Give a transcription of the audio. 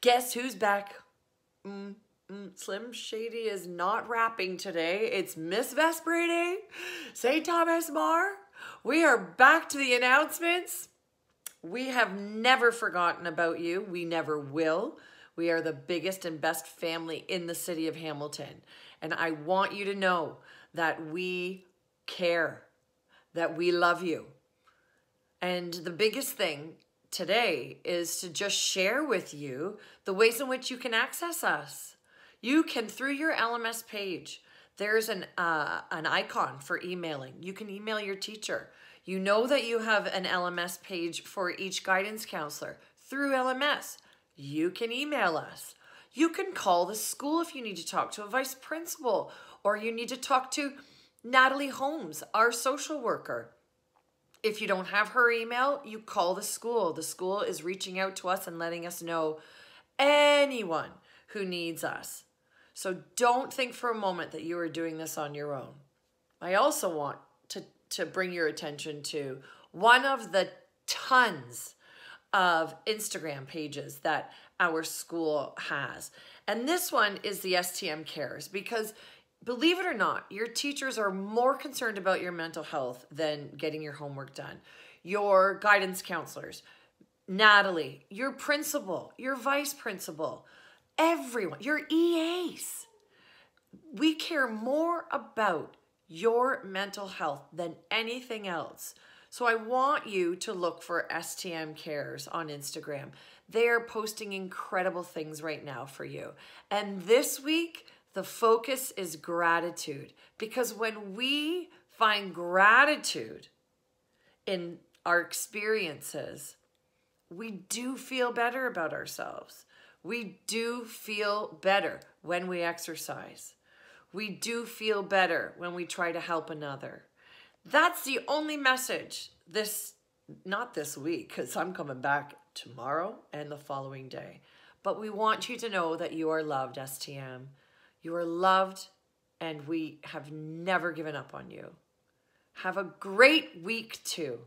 Guess who's back? Mm, mm, Slim Shady is not rapping today. It's Miss Vesperity, St. Thomas More. We are back to the announcements. We have never forgotten about you. We never will. We are the biggest and best family in the city of Hamilton. And I want you to know that we care, that we love you. And the biggest thing today is to just share with you the ways in which you can access us. You can, through your LMS page, there's an, uh, an icon for emailing. You can email your teacher. You know that you have an LMS page for each guidance counselor through LMS. You can email us. You can call the school if you need to talk to a vice principal or you need to talk to Natalie Holmes, our social worker. If you don't have her email, you call the school. The school is reaching out to us and letting us know anyone who needs us. So don't think for a moment that you are doing this on your own. I also want to, to bring your attention to one of the tons of Instagram pages that our school has. And this one is the STM Cares because believe it or not, your teachers are more concerned about your mental health than getting your homework done. Your guidance counselors, Natalie, your principal, your vice principal, everyone, your EAs. We care more about your mental health than anything else. So I want you to look for STM Cares on Instagram. They are posting incredible things right now for you. And this week, the focus is gratitude because when we find gratitude in our experiences, we do feel better about ourselves. We do feel better when we exercise. We do feel better when we try to help another. That's the only message this, not this week, because I'm coming back tomorrow and the following day. But we want you to know that you are loved, STM. You are loved, and we have never given up on you. Have a great week, too.